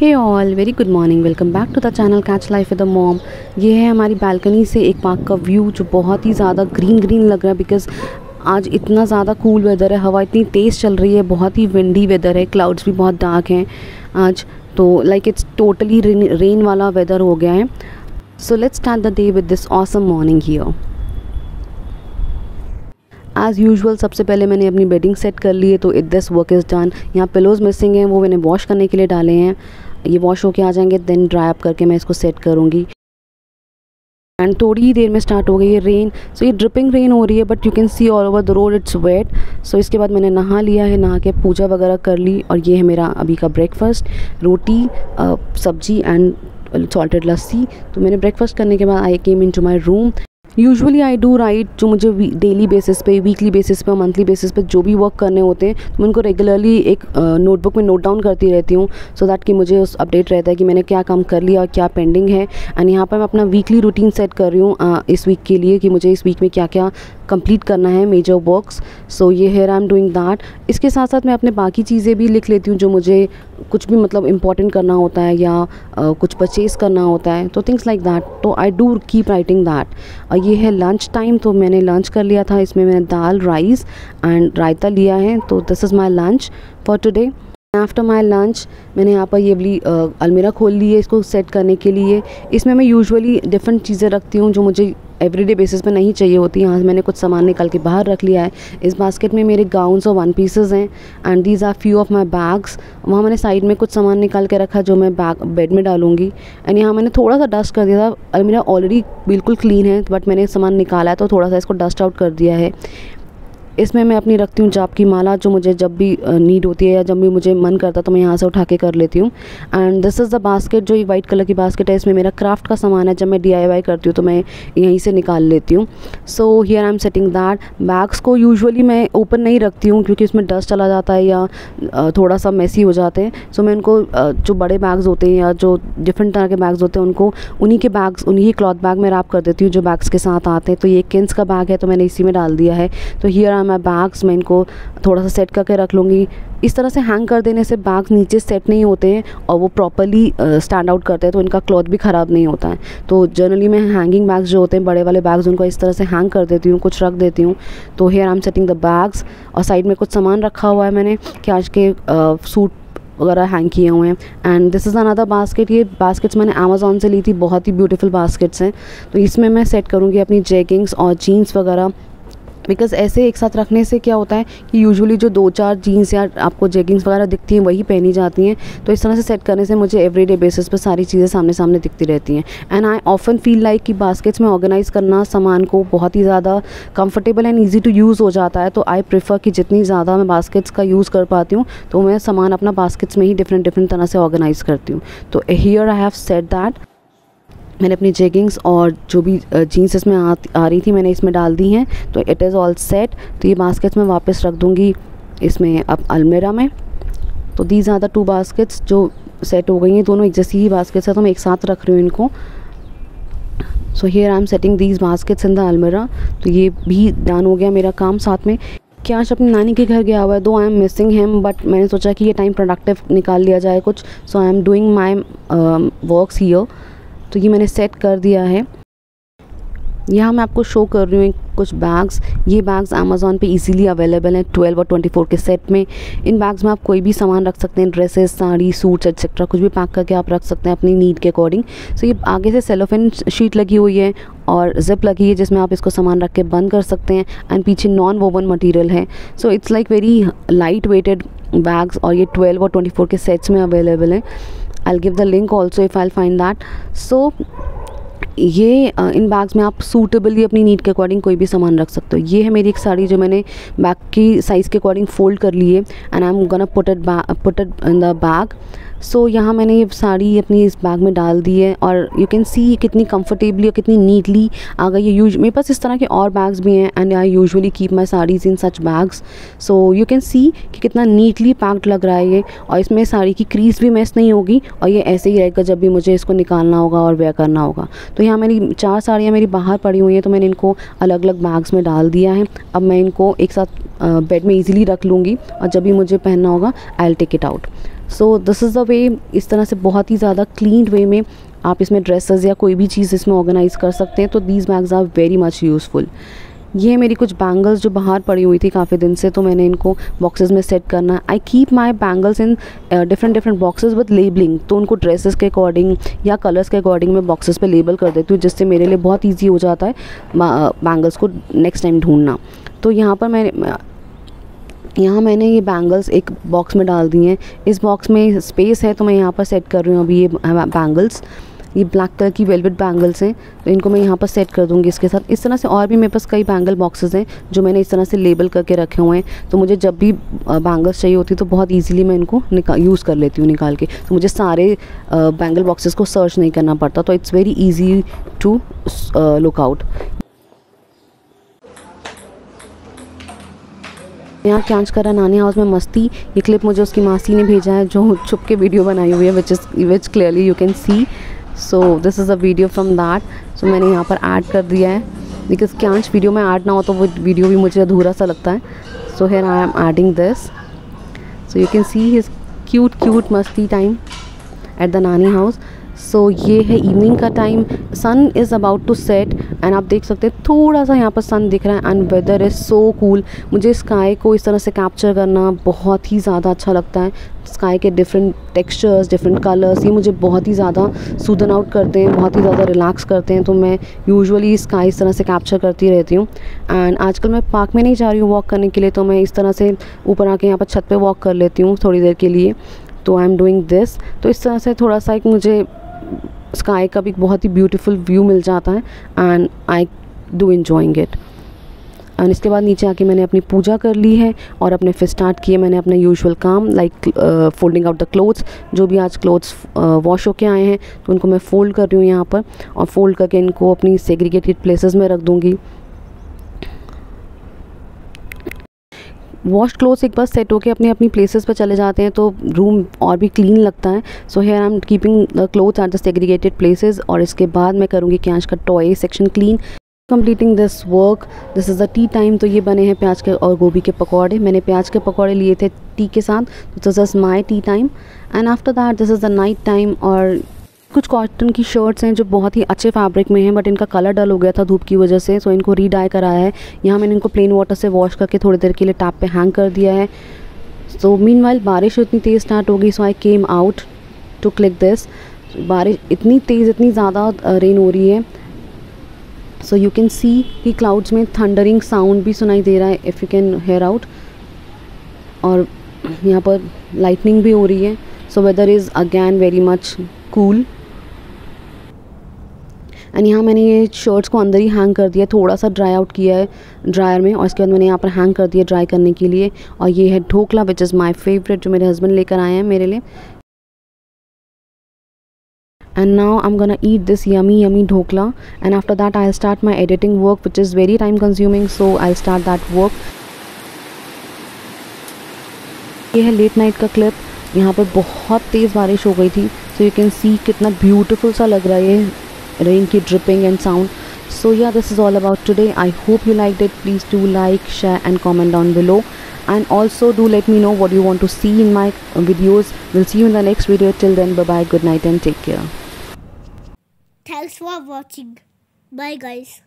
Hey all very good morning welcome back to the channel catch life with the mom ये है हमारी balcony से एक park का व्यू जो बहुत ही ज़्यादा ग्रीन ग्रीन लग रहा है बिकॉज़ आज इतना ज़्यादा कूल वेदर है। हवा इतनी तेज़ चल रही है, बहुत ही विंडी वेदर है। क्लाउड्स भी बहुत डार्क हैं आज। तो लाइक इट्स टोटली रेन वाला वेदर हो गया है। So let's start the day with this awesome morning here as usual सबसे पहले मैंने अपनी बेडिंग सेट कर ली है तो it this work is done यहाँ पिलोज़ मिसिंग हैं, वो मैंने वॉश करने के लिए डाले हैं। ये वॉश होके आ जाएँगे देन ड्राई अप करके मैं इसको सेट करूँगी। एंड थोड़ी ही देर में स्टार्ट हो गई है रेन सो ये ड्रिपिंग रेन हो रही है but you can see all over the road it's wet so इसके बाद मैंने नहा लिया है, नहा के पूजा वगैरह कर ली, और ये है मेरा अभी का ब्रेकफास्ट रोटी सब्ज़ी एंड सॉल्टेड लस्सी तो मैंने ब्रेकफास्ट करने के बाद I came into my room usually I do write जो मुझे डेली बेसिस पे वीकली बेसिस पे मंथली बेसिस पे जो भी वर्क करने होते हैं तो मैं उनको रेगुलरली एक नोटबुक uh, में नोट डाउन करती रहती हूँ सो दैट कि मुझे उस अपडेट रहता है कि मैंने क्या काम कर लिया और क्या पेंडिंग है। एंड यहाँ पर मैं अपना वीकली रूटीन सेट कर रही हूँ uh, इस वीक के लिए कि मुझे इस वीक में क्या क्या कंप्लीट करना है मेजर वर्क्स सो ये here I am doing that इसके साथ साथ मैं अपने बाकी चीज़ें भी लिख लेती हूँ जो मुझे कुछ भी मतलब इंपॉर्टेंट करना होता है या uh, कुछ परचेज़ करना होता है तो थिंग्स लाइक दैट तो I do keep writing that ये है लंच टाइम तो मैंने लंच कर लिया था। इसमें मैंने दाल राइस एंड रायता लिया है। तो this is my lunch for today after my lunch मैंने यहाँ पर ये वाली अलमीरा खोल ली है इसको सेट करने के लिए। इसमें मैं यूजुअली डिफरेंट चीज़ें रखती हूँ जो मुझे एवरीडे बेसिस पे नहीं चाहिए होती। यहाँ मैंने कुछ सामान निकाल के बाहर रख लिया है। इस बास्केट में मेरे गाउन्स और वन पीसेज हैं and these are few of my bags वहाँ मैंने साइड में कुछ सामान निकाल के रखा जो मैं बैग बेड में डालूँगी। एंड यहाँ मैंने थोड़ा सा डस्ट कर दिया था। अलमीरा ऑलरेडी बिल्कुल क्लीन है बट मैंने सामान निकाला है तो थोड़ा सा इसको डस्ट आउट कर दिया है। इसमें मैं अपनी रखती हूँ जाप की माला, जो मुझे जब भी नीड होती है या जब भी मुझे मन करता तो मैं यहाँ से उठा के कर लेती हूँ। And this is the basket जो ये वाइट कलर की बास्केट है, इसमें मेरा क्राफ्ट का सामान है। जब मैं डीआईवाई करती हूँ तो मैं यहीं से निकाल लेती हूँ। So here I am setting that bags को यूजुअली मैं ओपन नहीं रखती हूँ, क्योंकि उसमें डस्ट चला जाता है या थोड़ा सा मैसी हो जाते हैं। सो मैं उनको जो बड़े बैग्स होते हैं या जो डिफरेंट तरह के बैग्स होते हैं, उनको, उन्हीं के बैग्स उन्हीं क्लॉथ बैग में रैप कर देती हूँ, जो बैग्स के साथ आते हैं। तो ये किन्स का बैग है तो मैंने इसी में डाल दिया है। तो हियर मैं बैग्स मैं इनको थोड़ा सा सेट करके रख लूँगी। इस तरह से हैंग कर देने से बैग्स नीचे सेट नहीं होते हैं और वो प्रॉपरली स्टैंड आउट करते हैं तो इनका क्लॉथ भी ख़राब नहीं होता है। तो जनरली मैं हैंगिंग बैग्स जो होते हैं, बड़े वाले बैग्स उनको इस तरह से हैंग कर देती हूँ, कुछ रख देती हूँ। तो here I am setting the bags और साइड में कुछ सामान रखा हुआ है मैंने कि आज के सूट वगैरह हैंग किए हुए हैं। And this is another basket ये बास्केट्स मैंने अमेज़ोन से ली थी, बहुत ही ब्यूटीफुल बास्केट्स हैं। तो इसमें मैं सेट करूँगी अपनी जैगिंग्स और जीन्स वगैरह। बिकॉज़ ऐसे एक साथ रखने से क्या होता है कि यूजुअली जो दो चार जीन्स या आपको जेगिंग्स वगैरह दिखती हैं, वही पहनी जाती हैं। तो इस तरह से सेट करने से मुझे एवरीडे बेसिस पर सारी चीज़ें सामने सामने दिखती रहती हैं। And I often feel like कि बास्केट्स में ऑर्गेनाइज़ करना सामान को बहुत ही ज़्यादा comfortable and easy to use हो जाता है। तो आई प्रेफर कि जितनी ज़्यादा मैं बास्केट्स का यूज़ कर पाती हूँ तो मैं सामान अपना बास्केट्स में ही डिफरेंट डिफरेंट तरह से ऑर्गेनाइज़ करती हूँ। तो here I have set that मैंने अपनी जेगिंग्स और जो भी जीन्स इसमें आ, आ रही थी मैंने इसमें डाल दी हैं। तो इट इज़ ऑल सेट तो ये बास्केट्स मैं वापस रख दूँगी इसमें अब अलमेरा में। तो these are the two baskets जो सेट हो गई हैं। दोनों एक जैसी ही बास्केट्स है तो मैं एक साथ रख रही हूँ इनको। So here I am setting these baskets in the अलमेरा तो ये भी डन हो गया मेरा काम साथ में। क्या आज अपनी नानी के घर गया हुआ है? Though I am missing him but मैंने सोचा कि ये टाइम प्रोडक्टिव निकाल लिया जाए कुछ। So I am doing my works here तो ये मैंने सेट कर दिया है। यहाँ मैं आपको शो कर रही हूँ कुछ बैग्स ये बैग्स अमेज़ोन पे इजीली अवेलेबल हैं 12 और 24 के सेट में। इन बैग्स में आप कोई भी सामान रख सकते हैं ड्रेसेस साड़ी सूट्स एक्सेट्रा कुछ भी पैक करके आप रख सकते हैं अपनी नीड के अकॉर्डिंग सो so, ये आगे से सेलोफिन शीट लगी हुई है और जिप लगी है जिसमें आप इसको सामान रख के बंद कर सकते हैं एंड पीछे नॉन वोवन मटीरियल है। So it's like very light weighted bags और ये ट्वेल्व और ट्वेंटी के सेट्स में अवेलेबल है। I give the link also if I find that so ये इन बैग्स में आप सूटेबली अपनी नीड के अकॉर्डिंग कोई भी सामान रख सकते हो। ये है मेरी एक साड़ी जो मैंने बैग की साइज़ के अकॉर्डिंग फोल्ड कर ली है and I am gonna put it put it in the bag so so, यहाँ मैंने ये साड़ी अपनी इस बैग में डाल दी है और यू कैन सी कितनी कंफर्टेबली और कितनी नीटली आ गई है। यूज़ मेरे पास इस तरह के और बैग्स भी हैं and I usually keep my saris in such bags so you can see कि कितना नीटली पैक्ड लग रहा है ये और इसमें साड़ी की क्रीज भी मैस नहीं होगी और ये ऐसे ही रहेगा जब भी मुझे इसको निकालना होगा और वेयर करना होगा। तो यहाँ मेरी चार साड़ियाँ मेरी बाहर पड़ी हुई हैं तो मैंने इनको अलग अलग बैग्स में डाल दिया है। अब मैं इनको एक साथ बेड में ईजिली रख लूँगी और जब भी मुझे पहनना होगा I'll take it out so this is the way इस तरह से बहुत ही ज़्यादा क्लीन वे में आप इसमें ड्रेसेस या कोई भी चीज़ इसमें ऑर्गेनाइज़ कर सकते हैं तो these bags are very much useful ये मेरी कुछ बैंगल्स जो बाहर पड़ी हुई थी काफ़ी दिन से तो मैंने इनको बॉक्सेस में सेट करना I keep my bangles in different different boxes with labelling तो उनको ड्रेसेस के अकॉर्डिंग या कलर्स के अकॉर्डिंग मैं बॉक्सेस पे लेबल कर देती हूँ, जिससे मेरे लिए बहुत ईजी हो जाता है बैंगल्स को नेक्स्ट टाइम ढूंढना। तो यहाँ पर मैंने यहाँ मैंने ये बैंगल्स एक बॉक्स में डाल दिए हैं। इस बॉक्स में स्पेस है तो मैं यहाँ पर सेट कर रही हूँ अभी ये बैंगल्स ये ब्लैक कलर की वेलवेट बैंगल्स हैं तो इनको मैं यहाँ पर सेट कर दूँगी इसके साथ। इस तरह से और भी मेरे पास कई बैंगल बॉक्सेस हैं, जो मैंने इस तरह से लेबल करके रखे हुए हैं। तो मुझे जब भी बैंगल्स चाहिए होती तो बहुत ईजिली मैं इनको निकाल यूज़ कर लेती हूँ निकाल के। तो मुझे सारे बैंगल बॉक्सेस को सर्च नहीं करना पड़ता तो it's very easy to look out यहाँ कैंच करा, नानी हाउस में मस्ती। ये क्लिप मुझे उसकी मासी ने भेजा है, जो छुप के वीडियो बनाई हुई है which is which clearly you can see so this is a video from that so मैंने यहाँ पर ऐड कर दिया है। बिकॉज़ कैंच वीडियो में ऐड ना हो तो वो वीडियो भी मुझे अधूरा सा लगता है। So here I am adding this so you can see his cute cute मस्ती टाइम एट द नानी हाउस सो so, ये है इवनिंग का time sun is about to set and आप देख सकते हैं थोड़ा सा यहाँ पर सन दिख रहा है and weather is so cool मुझे स्काई को इस तरह से कैप्चर करना बहुत ही ज़्यादा अच्छा लगता है. स्काई के डिफरेंट टेक्सचर्स डिफरेंट कलर्स ये मुझे बहुत ही ज़्यादा सूदन आउट करते हैं बहुत ही ज़्यादा रिलैक्स करते हैं. तो मैं यूजुअली स्काई इस तरह से कैप्चर करती रहती हूँ. एंड आजकल मैं पार्क में नहीं जा रही हूँ वॉक करने के लिए तो मैं इस तरह से ऊपर आके यहाँ पर छत पे वॉक कर लेती हूँ थोड़ी देर के लिए. तो आई एम डूइंग दिस तो इस तरह से थोड़ा सा एक मुझे स्काई का भी बहुत ही ब्यूटीफुल व्यू मिल जाता है and I do enjoying it and इसके बाद नीचे आके मैंने अपनी पूजा कर ली है, और अपने फिर स्टार्ट किए मैंने अपना यूजुअल काम like folding out the clothes जो भी आज क्लोथ्स वॉश होके आए हैं तो उनको मैं फ़ोल्ड कर रही हूँ यहाँ पर, और फोल्ड करके इनको अपनी सेग्रीगेटेड प्लेसेस में रख दूँगी. वॉश क्लोथ्स एक बार सेट होकर अपने अपनी प्लेसेस पर चले जाते हैं तो रूम और भी क्लीन लगता है। So here I am keeping the clothes are the segregated places और इसके बाद मैं करूँगी कैश का toy section clean completing this work this is the tea time तो ये बने हैं प्याज के और गोभी के पकौड़े। मैंने प्याज के पकौड़े लिए थे टी के साथ this is my tea time and after that this is the night time और कुछ कॉटन की शर्ट्स हैं जो बहुत ही अच्छे फैब्रिक में हैं बट इनका कलर डल हो गया था धूप की वजह से सो इनको रीडाई कराया है। यहाँ मैंने इनको प्लेन वाटर से वॉश करके थोड़ी देर के लिए टैप पे हैंग कर दिया है। सो मीन वाइल बारिश इतनी तेज़ स्टार्ट हो गई so I came out to click this बारिश इतनी तेज़, इतनी ज़्यादा रेन हो रही है। सो यू कैन सी कि क्लाउड्स में थंडरिंग साउंड भी सुनाई दे रहा है if you can hear out और यहाँ पर लाइटनिंग भी हो रही है। So weather is again very much cool and यहाँ मैंने ये शर्ट्स को अंदर ही हैंग कर दिया, थोड़ा सा ड्राई आउट किया है ड्रायर में और इसके बाद मैंने यहाँ पर हैंग कर दिया ड्राई करने के लिए और ये है dhokla which is my favourite जो मेरे हस्बैंड लेकर आए हैं मेरे लिए। And now I'm gonna eat this yummy yummy dhokla and after that I'll start my editing work, which is very time consuming, so I'll start that work. ये है late night का क्लिप यहाँ पर बहुत तेज़ बारिश हो गई थी सो यू कैन सी कितना ब्यूटीफुल सा लग रहा है rain keep dripping and sound. So yeah this is all about today. I hope you liked it. Please do like share and comment down below. And also do let me know what you want to see in my videos. We'll see you in the next video. Till then bye bye good night and take care. Thanks for watching. Bye guys